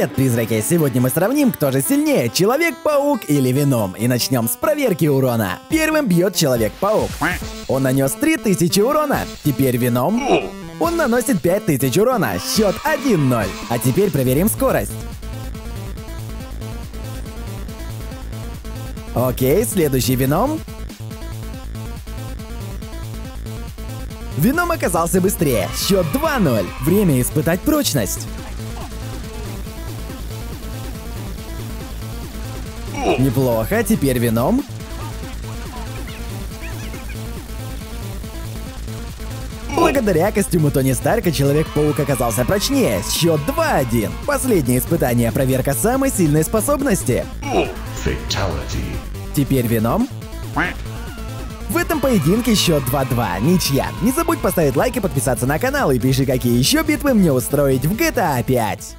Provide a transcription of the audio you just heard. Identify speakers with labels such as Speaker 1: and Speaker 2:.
Speaker 1: Привет, призраки! Сегодня мы сравним, кто же сильнее, Человек-паук или Веном. И начнем с проверки урона. Первым бьет Человек-паук. Он нанес 3000 урона. Теперь Веном. Он наносит 5000 урона. Счет 1-0. А теперь проверим скорость. Окей, следующий Веном. Веном оказался быстрее. Счет 2-0. Время испытать прочность. Неплохо, теперь вином. Благодаря костюму Тони Старка Человек-паук оказался прочнее. Счет 2-1. Последнее испытание проверка самой сильной способности.
Speaker 2: Fatality.
Speaker 1: Теперь вином. В этом поединке счет 2-2, ничья. Не забудь поставить лайк и подписаться на канал и пиши, какие еще битвы мне устроить в GTA 5.